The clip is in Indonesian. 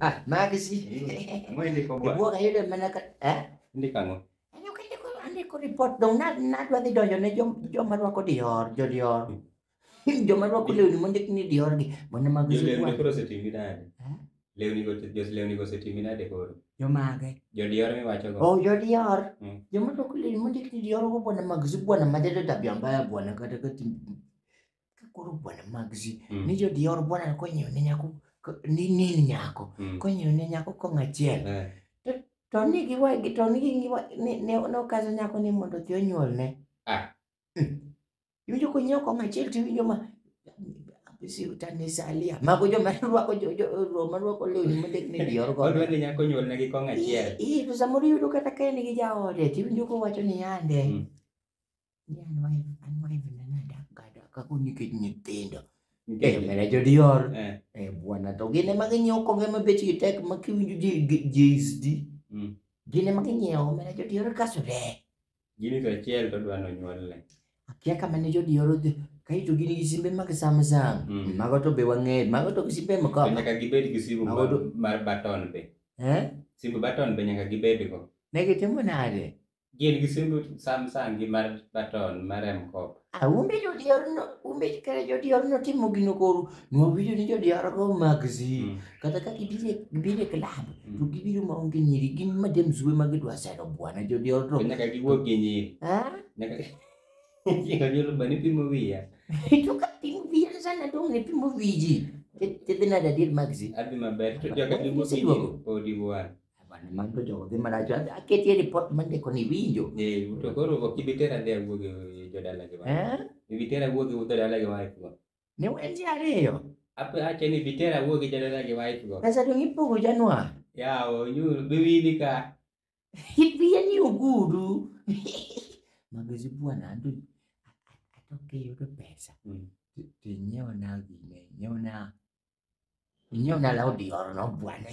Ah, magsi. Mo hindi ko ba? Ibu kayo na manakat. Eh? Hindi ka mo. Ano kaya ko ande ko report dong na na dua ti dojo na jom jom marwa ko dior jo dior. Jom marwa ko leuni mo dik ni dior gi. Mana Yo magsi lewni ko. ko setimminade. Eh? Lewni ko jos lewni ko setimminade ko. Jo mage. Jodi ora mi wacho ko. Oh jo dior. Hmm. Jom marwa ko leuni mo dik ni dior ko bwana magsi bwana madede tabia mbaya bwana kada kati. Kakuru bwana magsi. Mm. Ni jo dior bwana ko nyone nyako ko- niniel nyako konyiewo ne nyako kong'o achiel to ni giwegi to nokaso nyako ni mondo odhi onyuolne iwinjo konyiewo kong'o achiel tiwinjo ma sutanesalia mago joma rwako joma rwako lewni mondikni diorgo odwani nyako nyuolne gi kong'o achiel ii to samoro iyudo kata ka en gi jaode tiwinjo kowacho ni yande ni an wife an wife nanadak gada kako nikech nyithindo Eh jo dior. eh Eh bwana to gin ema ginyiewo konge ma bechgi tek ma kiwinjo JSD. Mm. Ema ginyiewo mera jo dior kaso re. gini to achiel to dwa no nyuol ne. Akia kama ne jo dior odhi. Kaito gin gi simbe mag Samsung. Mm. Mago to be wang'e. Mago to simbe To mkopa. nyaka gibed gi simu Mago ma- do- mar baton be. Eh? Simb baton be nyaka gibed go. Ne gitimo nade? Gin gi simb Samsung gi mar baton mar M-Kopa. Ah, umbe jodior no, umbe kare jodior no timo gino koro. Nwawinjo ni jodior go magzi. Kata ka gibire gibire. Mm. To gibiro maonge nyiri. Gin madem zuwe ma gidwa sero bwana to. nyaka giwuog gi nyiri. Ah? Nyaka Jingo nyuol ba ni pimo wiya. Itu ka timo biyan sana dong ne pimo viji. Tete na dadir magzi. Adhi maber. To joka Ba- giwuog gi iseduogo? Nyiri. Podi buwan. Bwana manto jogo dhi maracho. Aketi report mande ko ni winjo. Eh, to koro ok ibi tera dhi awuog e jodala gi wife. Eh? Ibi tera awuog e jodala gi wife go. Ne wenzi ariyo. Ape ache ni ibi tera awuog e jodala gi wife go. Pesa dong ipogo Januar. Yawo, nyul, biwini ka. Hipiya ni ugudu. Magezi bwana andu atoke yudo pesa. Tinyiewo na gine, nyiewo na nyiewo na laudi oro no bwana.